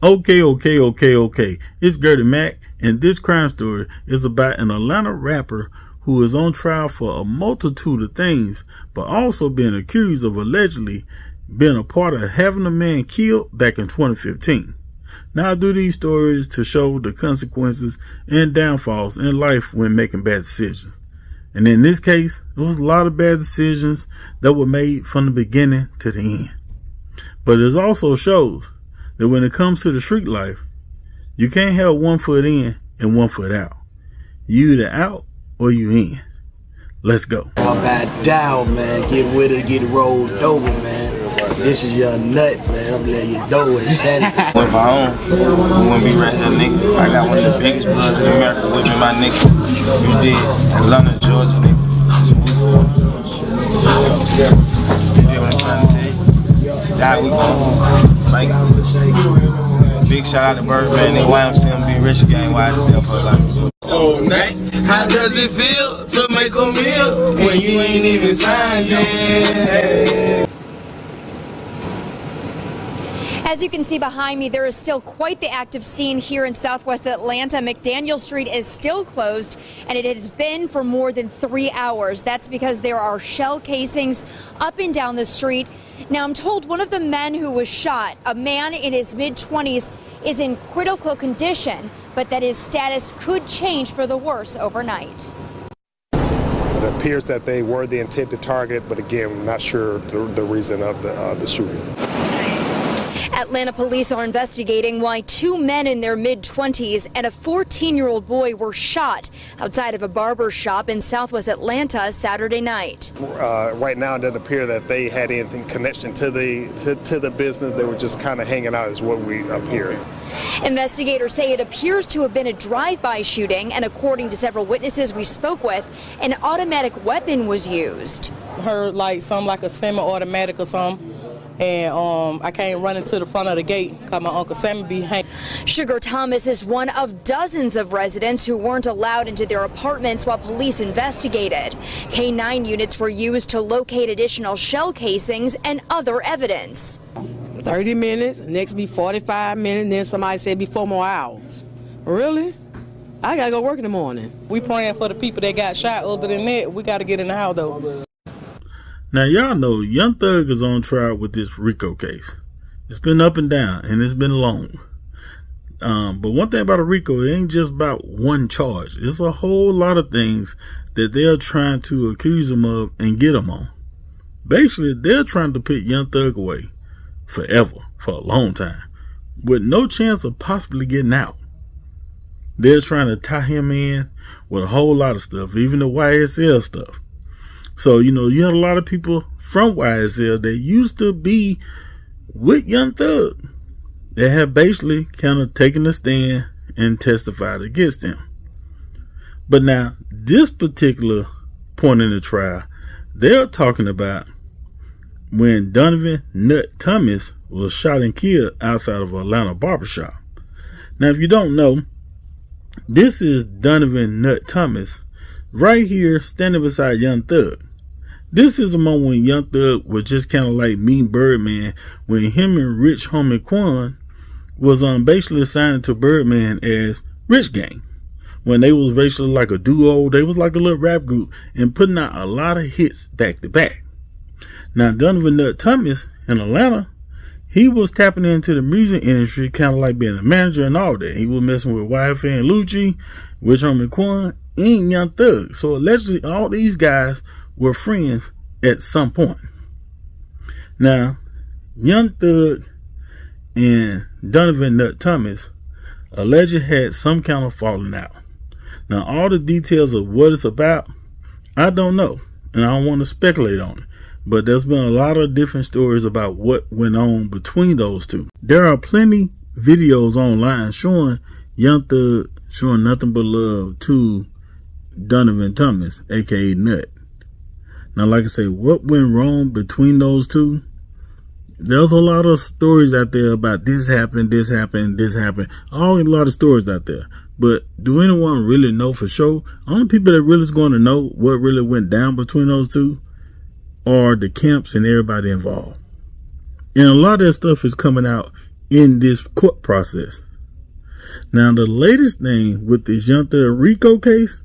Okay, okay, okay, okay. It's Gerty Mac, and this crime story is about an Atlanta rapper who is on trial for a multitude of things, but also being accused of allegedly being a part of having a man killed back in 2015. Now I do these stories to show the consequences and downfalls in life when making bad decisions. And in this case, it was a lot of bad decisions that were made from the beginning to the end. But it also shows that when it comes to the street life, you can't have one foot in and one foot out. You either out or you in. Let's go. I'm back down, man. Get with it, get it rolled over, man. This is your nut, man. I'm letting you know it, Shannon. Went for home. We wouldn't be right here, nigga. I got one of the biggest bloods in America with me, my nigga. You did. Atlanta, Georgia, nigga. We like Big shout out to Birdman and YMCMB Rich Gang YSL for life. Oh, man. How does it feel to make a meal when you ain't even signed yet? As you can see behind me, there is still quite the active scene here in southwest Atlanta. McDaniel Street is still closed, and it has been for more than three hours. That's because there are shell casings up and down the street. Now, I'm told one of the men who was shot, a man in his mid 20s, is in critical condition, but that his status could change for the worse overnight. It appears that they were the intended target, but again, not sure the, the reason of the, uh, the shooting. Atlanta police are investigating why two men in their mid 20s and a 14 year old boy were shot outside of a barber shop in southwest Atlanta Saturday night. Uh, right now, it doesn't appear that they had anything connection to the to, to the business. They were just kind of hanging out, is what we appear. Investigators say it appears to have been a drive-by shooting, and according to several witnesses we spoke with, an automatic weapon was used. Heard like some like a semi-automatic or something and um, I came running to the front of the gate because my Uncle Sammy be hanging. Sugar Thomas is one of dozens of residents who weren't allowed into their apartments while police investigated. K-9 units were used to locate additional shell casings and other evidence. 30 minutes, next be 45 minutes, then somebody said be four more hours. Really? I gotta go work in the morning. We praying for the people that got shot. Other than that, we gotta get in the house though. Now, y'all know Young Thug is on trial with this RICO case. It's been up and down, and it's been long. Um, but one thing about a RICO, it ain't just about one charge. It's a whole lot of things that they're trying to accuse him of and get him on. Basically, they're trying to put Young Thug away forever, for a long time, with no chance of possibly getting out. They're trying to tie him in with a whole lot of stuff, even the YSL stuff. So, you know, you had a lot of people from YSL that used to be with Young Thug that have basically kind of taken a stand and testified against him. But now, this particular point in the trial, they're talking about when Donovan Nut Thomas was shot and killed outside of Atlanta barbershop. Now, if you don't know, this is Donovan Nut Thomas right here standing beside Young Thug. This is a moment when Young Thug was just kind of like Mean Birdman when him and Rich Homie Quan was um basically assigned to Birdman as Rich Gang. When they was basically like a duo, they was like a little rap group and putting out a lot of hits back to back. Now Donovan Nut Thomas in Atlanta, he was tapping into the music industry, kind of like being a manager and all that. He was messing with YFN and Lucci, Rich Homie Quan, and Young Thug. So allegedly, all these guys were friends at some point. Now, Young Thug and Donovan Nut Thomas allegedly had some kind of falling out. Now, all the details of what it's about, I don't know, and I don't want to speculate on it. But there's been a lot of different stories about what went on between those two. There are plenty videos online showing Young Thug showing nothing but love to Donovan Thomas, aka Nut. Now, like I say, what went wrong between those two? There's a lot of stories out there about this happened, this happened, this happened. All a lot of stories out there. But do anyone really know for sure? Only people that really is going to know what really went down between those two are the camps and everybody involved. And a lot of that stuff is coming out in this court process. Now, the latest thing with this Thug Rico case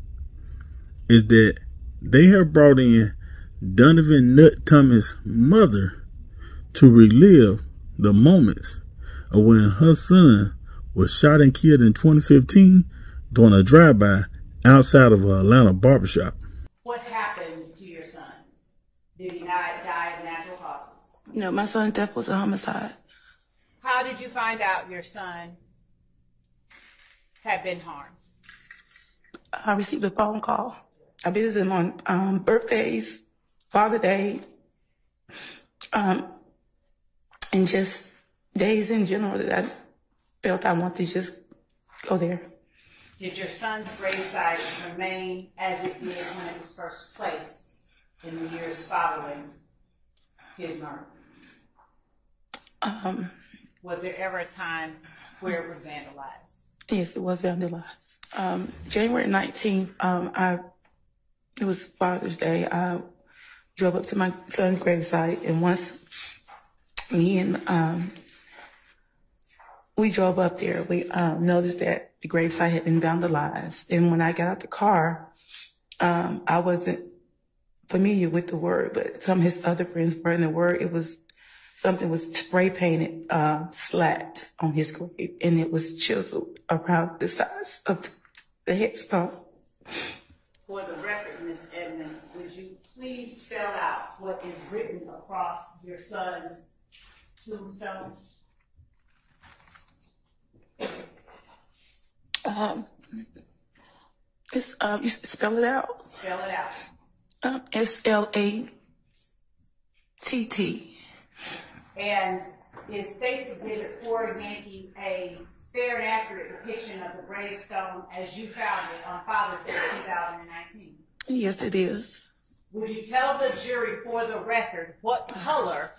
is that they have brought in Donovan Nut Thomas' mother to relive the moments of when her son was shot and killed in 2015 during a drive-by outside of an Atlanta barbershop. What happened to your son? Did he die, die of natural causes? No, my son's death was a homicide. How did you find out your son had been harmed? I received a phone call. I visited him on um, birthdays, Father Day, um, and just days in general that I felt I wanted to just go there. Did your son's gravesite remain as it did when it was first placed in the years following his murder? Um, Was there ever a time where it was vandalized? yes, it was vandalized. Um, January 19th, um, I, it was Father's Day. I drove up to my son's gravesite and once me and, um, we drove up there, we, um, noticed that the gravesite had been vandalized. And when I got out the car, um, I wasn't familiar with the word, but some of his other friends were in the word. It was something was spray painted, uh, slat on his grave and it was chiseled around the size of the headstone. For the record, Ms. Edmonds, would you please spell out what is written across your son's tombstone? Um, it's, um, you spell it out. Spell it out. Um, S L A T T. And is State's Exhibit 4 making a fair and accurate depiction of the gravestone as you found it on Father's Day 2019? Yes, it is. Would you tell the jury for the record what color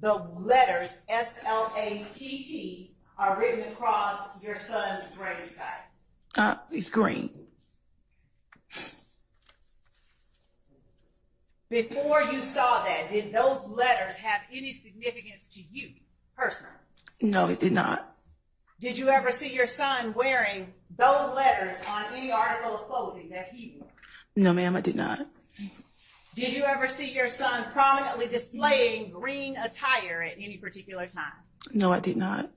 the letters S L A T T are written across your son's gravesite? Uh, it's green. Before you saw that, did those letters have any significance to you personally? No, it did not. Did you ever see your son wearing those letters on any article of clothing that he wore? No, ma'am, I did not. Did you ever see your son prominently displaying green attire at any particular time? No, I did not.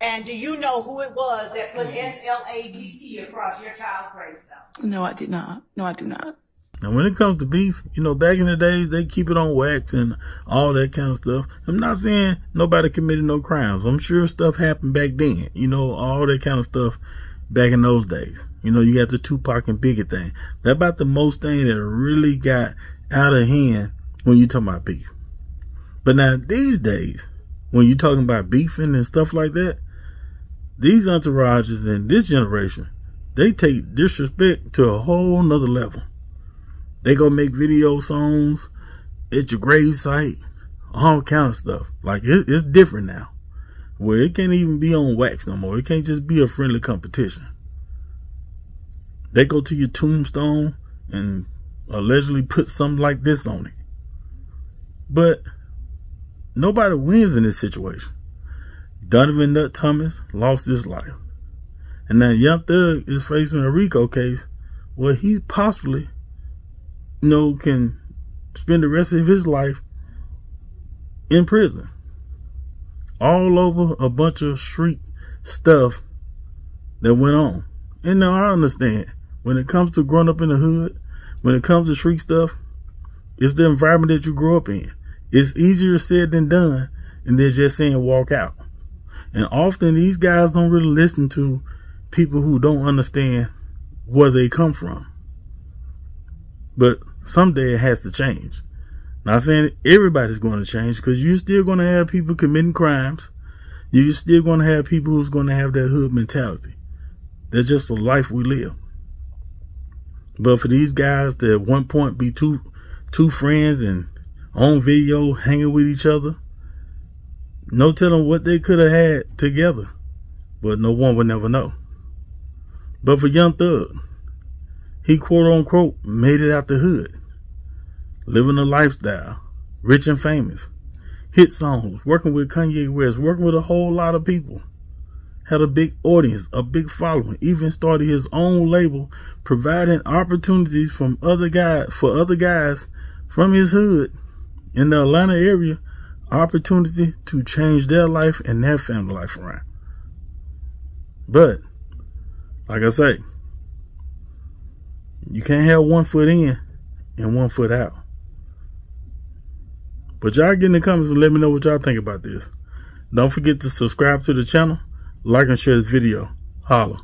And do you know who it was that put S L A T T across your child's gravestone? No, I did not. No, I do not. Now, when it comes to beef, you know, back in the days, they keep it on wax and all that kind of stuff. I'm not saying nobody committed no crimes. I'm sure stuff happened back then, you know, all that kind of stuff back in those days. You know, you got the Tupac and Biggie thing. That about the most thing that really got out of hand when you talking about beef. But now these days, when you talking about beefing and stuff like that, these entourages and this generation, they take disrespect to a whole nother level. They go make video songs at your gravesite, all kind of stuff. Like it, it's different now, where it can't even be on wax no more. It can't just be a friendly competition. They go to your tombstone and allegedly put something like this on it, but nobody wins in this situation. Donovan Nut Thomas lost his life, and now Young Thug is facing a RICO case where he possibly you know, can spend the rest of his life in prison. All over a bunch of street stuff that went on. And now I understand when it comes to growing up in the hood, when it comes to street stuff, it's the environment that you grow up in. It's easier said than done, and they're just saying walk out. And often these guys don't really listen to people who don't understand where they come from. But someday it has to change. Not saying everybody's going to change because you're still going to have people committing crimes. You're still going to have people who's going to have that hood mentality. That's just the life we live. But for these guys to at one point be two two friends and on video hanging with each other, no telling what they could have had together. But no one would never know. But for Young Thug, he quote unquote made it out the hood, living a lifestyle, rich and famous. hit songs, working with Kanye West, working with a whole lot of people. Had a big audience, a big following, even started his own label, providing opportunities from other guys for other guys from his hood in the Atlanta area, opportunity to change their life and their family life around. But, like I say, you can't have one foot in and one foot out. But y'all get in the comments and let me know what y'all think about this. Don't forget to subscribe to the channel, like and share this video. Holla.